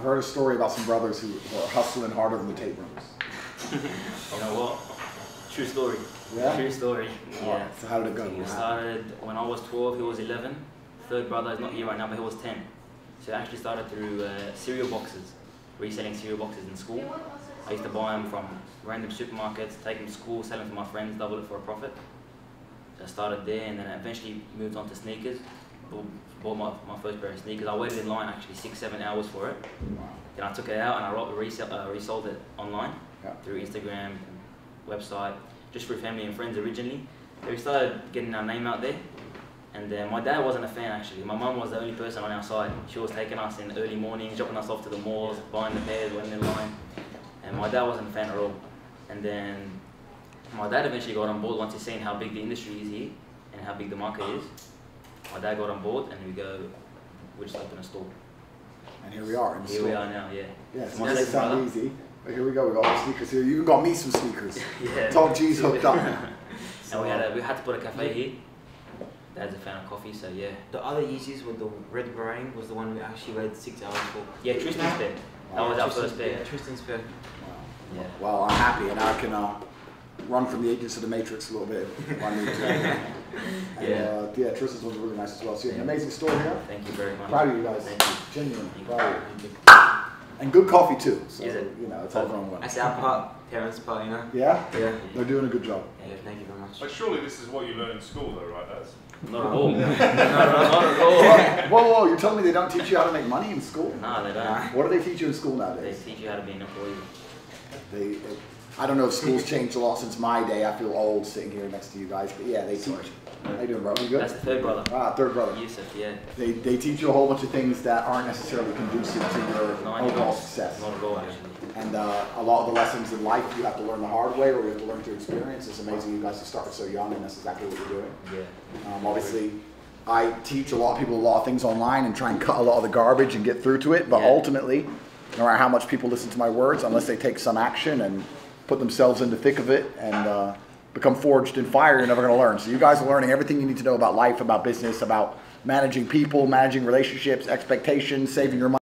I've heard a story about some brothers who were hustling harder than the Tate bros. You know what? True story. Yeah? True story. Yeah. So how did it go? It started when I was 12, he was 11. Third brother is not here right now, but he was 10. So it actually started through uh, cereal boxes, reselling cereal boxes in school. I used to buy them from random supermarkets, take them to school, sell them to my friends, double it for a profit. So I started there and then I eventually moved on to sneakers. Bought- Bought my, my first pair of sneakers. I waited in line actually six, seven hours for it. Wow. Then I took it out and I resell, uh, resold it online Yeah. through Instagram, website, just for family and friends originally. So we started getting our name out there. And then my dad wasn't a fan actually. My mum was the only person on our side. She was taking us in the early mornings, dropping us off to the malls, buying the pairs, waiting in line. And my dad wasn't a fan at all. And then my dad eventually got on board once he seen how big the industry is here and how big the market is. My dad got on board and we go, we just opened a store. And here we are in the Here store. we are now, yeah. Yeah, it My doesn't second sound easy. But here we go. We got all the sneakers here. You even got me some sneakers. Yeah. Top G's hooked up. And we had a, we had to put a cafe here. Dad's a fan of coffee, so yeah. The other Yeezys with the red meringue was the one we actually waited six hours for. Yeah, Tristan's pair. That was our first Yeah, pair. Tristan's pair. Yeah. Well, I'm happy, and I can uh, run from the agents of the Matrix a little bit if I need to. and, Yeah. Yeah, Tristan's was really nice as well. So you have an amazing store here. Thank you very much. Proud of you guys. Thank you. Genuine. Thank you. Proud of you. And good coffee too. So Is it? you know, it's all going well. That's our part, parents' part, you know? Yeah? Yeah. They're doing a good job. Yeah, thank you very much. But surely this is what you learn in school, though, right, lads? Not at all. no, no, not at all. whoa, whoa, you're telling me they don't teach you how to make money in school? No, they don't. What do they teach you in school nowadays? They teach you how to be an employee. They, it, I don't know if school's changed a lot since my day. I feel old sitting here next to you guys, but yeah, they teach. How you doing, bro? You good? That's the third brother. Ah, third brother. Yusuf, yeah. They, they teach you a whole bunch of things that aren't necessarily conducive to your overall success. Not at all, actually. And uh, a lot of the lessons in life you have to learn the hard way or you have to learn through experience. It's amazing you guys have started so young and that's exactly what you're doing. Yeah. Um, obviously, I teach a lot of people a lot of things online and try and cut a lot of the garbage and get through to it. But Yeah. ultimately, no matter how much people listen to my words, unless they take some action and put themselves in the thick of it and uh, become forged in fire, you're never going to learn. So you guys are learning everything you need to know about life, about business, about managing people, managing relationships, expectations, saving your money.